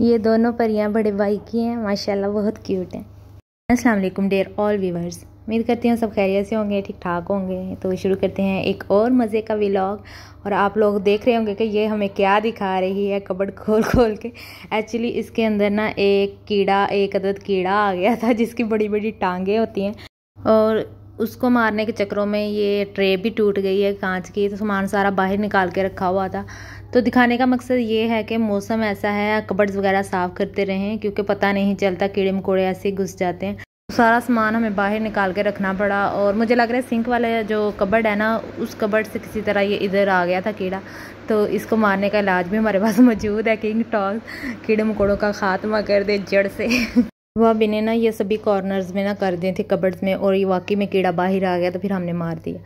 ये दोनों परियाँ बड़े भाई की हैं, माशाल्लाह बहुत क्यूट हैं। अस्सलाम वालेकुम डेयर ऑल व्यूवर्स उम्मीद करती हूँ सब खैरियत से होंगे ठीक ठाक होंगे। तो शुरू करते हैं एक और मज़े का व्लॉग और आप लोग देख रहे होंगे कि ये हमें क्या दिखा रही है कबड़ खोल खोल के। एक्चुअली इसके अंदर ना एक कीड़ा, एक अदद कीड़ा आ गया था, जिसकी बड़ी बड़ी टांगें होती हैं। और उसको मारने के चक्रों में ये ट्रे भी टूट गई है, कांच की। तो सामान सारा बाहर निकाल के रखा हुआ था। तो दिखाने का मकसद ये है कि मौसम ऐसा है, कबर्ड्स वगैरह साफ़ करते रहें, क्योंकि पता नहीं चलता कीड़े मकोड़े ऐसे घुस जाते हैं। सारा सामान हमें बाहर निकाल के रखना पड़ा और मुझे लग रहा है सिंक वाले जो कबर्ड है ना, उस कबर्ड से किसी तरह ये इधर आ गया था कीड़ा। तो इसको मारने का इलाज भी हमारे पास मौजूद है, किंग टॉल। कीड़े मकोड़ों का खात्मा कर दे जड़ से। वह बिने ना ये सभी कॉर्नर्स में ना कर दिए थे कबर्ड्स में और ये वाकई में कीड़ा बाहर आ गया तो फिर हमने मार दिया।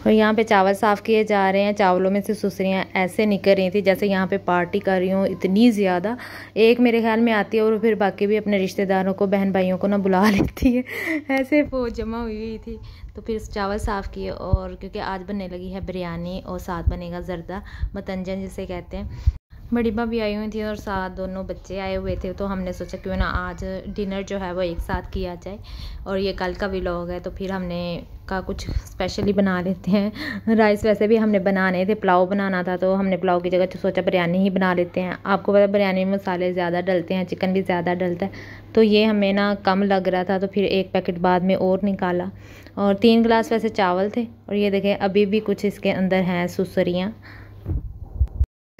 और यहाँ पे चावल साफ़ किए जा रहे हैं। चावलों में से सुसरियाँ ऐसे निकल रही थी जैसे यहाँ पे पार्टी कर रही हूँ इतनी ज़्यादा। एक मेरे ख्याल में आती है और फिर बाकी भी अपने रिश्तेदारों को बहन भाइयों को ना बुला लेती है। ऐसे वो जमा हुई हुई थी। तो फिर चावल साफ़ किए और क्योंकि आज बनने लगी है बिरयानी और साथ बनेगा जरदा, मतंजन जिसे कहते हैं। बड़ी भाभी आई हुई थी और साथ दोनों बच्चे आए हुए थे तो हमने सोचा क्यों ना आज डिनर जो है वो एक साथ किया जाए। और ये कल का व्लॉग है तो फिर हमने का कुछ स्पेशली बना लेते हैं। राइस वैसे भी हमने बनाने थे, पुलाव बनाना था तो हमने पुलाव की जगह तो सोचा बिरयानी ही बना लेते हैं। आपको पता बिरयानी में मसाले ज़्यादा डलते हैं चिकन भी ज़्यादा डलता है। तो ये हमें ना कम लग रहा था तो फिर एक पैकेट बाद में और निकाला। और तीन गिलास वैसे चावल थे, और ये देखें अभी भी कुछ इसके अंदर हैं सुसरियाँ।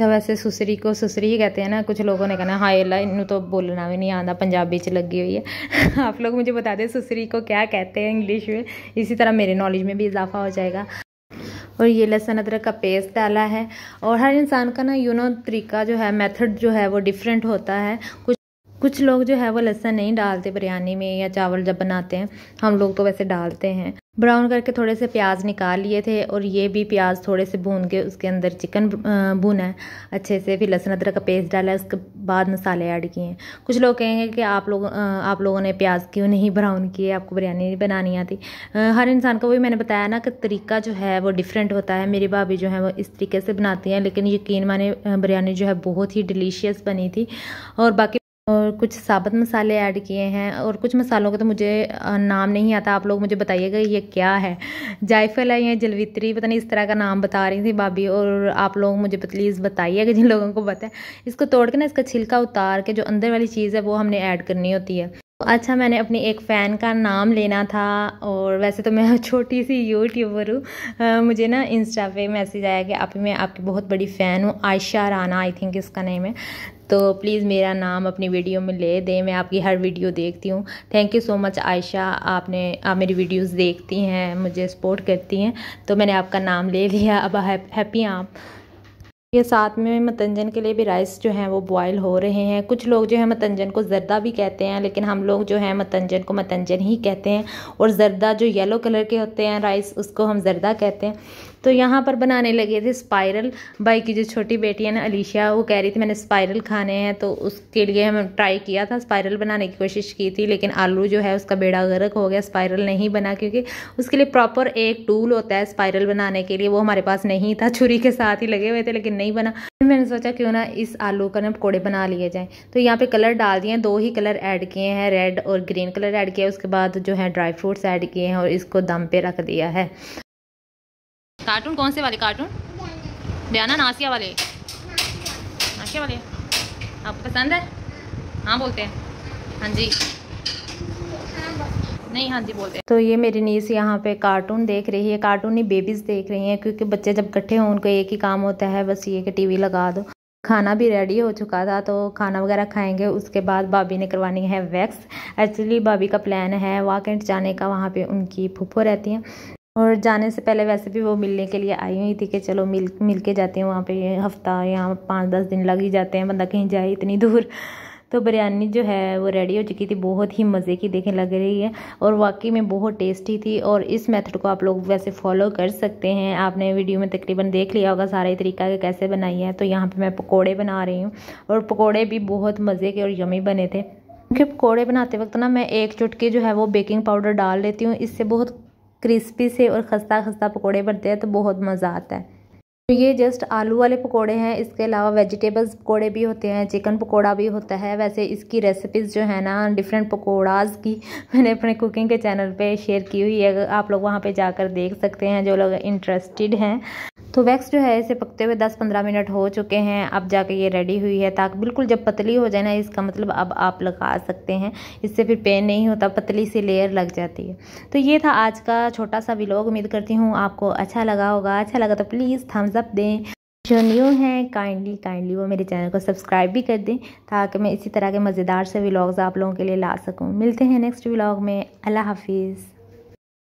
तो वैसे सुसरी को सुसरी ही कहते हैं ना कुछ लोगों ने कहना हाय अल्लाह इन तो बोलना भी नहीं आता पंजाबी च लगी हुई है आप लोग मुझे बता दें सुसरी को क्या कहते हैं इंग्लिश में इसी तरह मेरे नॉलेज में भी इजाफा हो जाएगा और ये लहसुन अदरक का पेस्ट डाला है और हर इंसान का ना यू नो तरीका जो है मेथड जो है वो डिफरेंट होता है कुछ कुछ लोग जो है वो लहसुन नहीं डालते बिरयानी में या चावल जब बनाते हैं हम लोग तो वैसे डालते हैं ब्राउन करके थोड़े से प्याज निकाल लिए थे और ये भी प्याज थोड़े से भून के उसके अंदर चिकन भुना है। अच्छे से फिर लहसुन अदरक का पेस्ट डाला है उसके बाद मसाले ऐड किए हैं। कुछ लोग कहेंगे कि आप लोग आप लोगों ने प्याज क्यों नहीं ब्राउन किए? आपको बिरयानी नहीं बनानी आती। हर इंसान को वही मैंने बताया ना कि तरीका जो है वो डिफरेंट होता है। मेरी भाभी जो है वो इस तरीके से बनाती हैं, लेकिन यकीन माने बिरयानी जो है बहुत ही डिलीशियस बनी थी। और बाकी और कुछ साबुत मसाले ऐड किए हैं और कुछ मसालों का तो मुझे नाम नहीं आता। आप लोग मुझे बताइएगा ये क्या है। जायफल है, या जलवित्री, पता नहीं इस तरह का नाम बता रही थी भाभी, और आप लोग मुझे प्लीज़ बताइएगा जिन लोगों को पता है। इसको तोड़ के ना, इसका छिलका उतार के जो अंदर वाली चीज़ है, वो हमने ऐड करनी होती है। अच्छा मैंने अपनी एक फ़ैन का नाम लेना था, और वैसे तो मैं छोटी सी यूट्यूबर हूँ। मुझे ना इंस्टा पे मैसेज आया कि आप, मैं आपकी बहुत बड़ी फ़ैन हूँ, आयशा राना आई थिंक इसका नेम है। तो प्लीज़ मेरा नाम अपनी वीडियो में ले दें, मैं आपकी हर वीडियो देखती हूँ। Thank you so much Ayesha आपने, आप मेरी वीडियोस देखती हैं, मुझे सपोर्ट करती हैं। तो मैंने आपका नाम ले लिया। अब हैप्पी आप। ये साथ में मतंजन के लिए भी राइस जो हैं वो बॉयल हो रहे हैं। कुछ लोग जो है मतंजन को ज़रदा भी कहते हैं, लेकिन हम लोग जो है मतंजन को मतंजन ही कहते हैं। और ज़रदा जो येलो कलर के होते हैं राइस उसको हम ज़रदा कहते हैं। तो यहाँ पर बनाने लगे थे स्पाइरल। भाई की जो छोटी बेटी है ना, अलीशा, वो कह रही थी, मैंने स्पाइरल खाने हैं। तो उसके लिए हम ट्राई किया था, स्पाइरल बनाने की कोशिश की थी, लेकिन आलू जो है, उसका बेड़ा गर्क हो गया, स्पाइरल नहीं बना, क्योंकि उसके लिए प्रॉपर एक टूल होता है स्पाइरल बनाने के लिए। वो हमारे पास नहीं था, छुरी के साथ ही लगे हुए थे, लेकिन नहीं बना। फिर मैंने सोचा, क्यों ना इस आलू का ना पकौड़े बना लिए जाए? तो यहाँ पे कलर डाल दिए दो ही कलर ऐड किए हैं, रेड और ग्रीन कलर ऐड किया उसके बाद जो है, ड्राई फ्रूट्स ऐड किए हैं और इसको दम पे रख दिया है। कार्टून? कौन से वाले कार्टून? दयाना नासिया वाले। नासिया वाले? आपको पसंद है? हाँ बोलते हैं। हाँ जी। नहीं हाँ जी, बोलते तो ये मेरी नीस यहाँ पे कार्टून देख रही है। कार्टून ही बेबीज़ देख रही हैं, क्योंकि बच्चे जब इकट्ठे हों, उनको एक ही काम होता है, बस ये कि टीवी लगा दो। खाना भी रेडी हो चुका था तो खाना वगैरह खाएँगे। उसके बाद भाभी ने करवानी है वैक्स एक्चुअली भाभी का प्लान है वाकेंट जाने का। वहाँ पे उनकी फूफो रहती हैं। और जाने से पहले वैसे भी वो मिलने के लिए आई हुई थी कि चलो मिल मिल के जाते हैं वहाँ पे हफ़्ता या पाँच दस दिन लग ही जाते हैं, बंदा कहीं जाए इतनी दूर। तो बिरयानी जो है वो रेडी हो चुकी थी, बहुत ही मज़े की देखने लग रही है और वाकई में बहुत टेस्टी थी और इस मेथड को आप लोग वैसे फॉलो कर सकते हैं। आपने वीडियो में तकरीबन देख लिया होगा सारे तरीका के कैसे बनाई है। तो यहाँ पे मैं पकोड़े बना रही हूँ और पकोड़े भी बहुत मज़े के और यमी बने थे। क्योंकि पकोड़े बनाते वक्त ना मैं एक चुटकी जो है वो बेकिंग पाउडर डाल लेती हूँ, इससे बहुत क्रिस्पी से और खस्ता खस्ता पकौड़े बनते हैं तो बहुत मज़ा आता है। तो ये जस्ट आलू वाले पकोड़े हैं, इसके अलावा वेजिटेबल्स पकोड़े भी होते हैं चिकन पकोड़ा भी होता है। वैसे इसकी रेसिपीज़ जो है ना डिफरेंट पकोड़ाज की मैंने अपने कुकिंग के चैनल पे शेयर की हुई है, आप लोग वहाँ पे जाकर देख सकते हैं, जो लोग इंटरेस्टेड हैं। तो वैक्स जो है, इसे पकते हुए 10-15 मिनट हो चुके हैं। अब जाके ये रेडी हुई है ताकि बिल्कुल जब पतली हो जाए ना, इसका मतलब अब आप लगा सकते हैं। इससे फिर पेन नहीं होता, पतली सी लेयर लग जाती है। तो ये था आज का छोटा सा विलोग उम्मीद करती हूँ आपको अच्छा लगा होगा। अच्छा लगा तो प्लीज़ थम्स अप दें। जो न्यू हैं काइंडली काइंडली वो मेरे चैनल को सब्सक्राइब भी कर दें, ताकि मैं इसी तरह के मज़ेदार से व्लॉग्स आप लोगों के लिए ला सकूँ। मिलते हैं नेक्स्ट व्लॉग में। अल्लाह हाफिज़।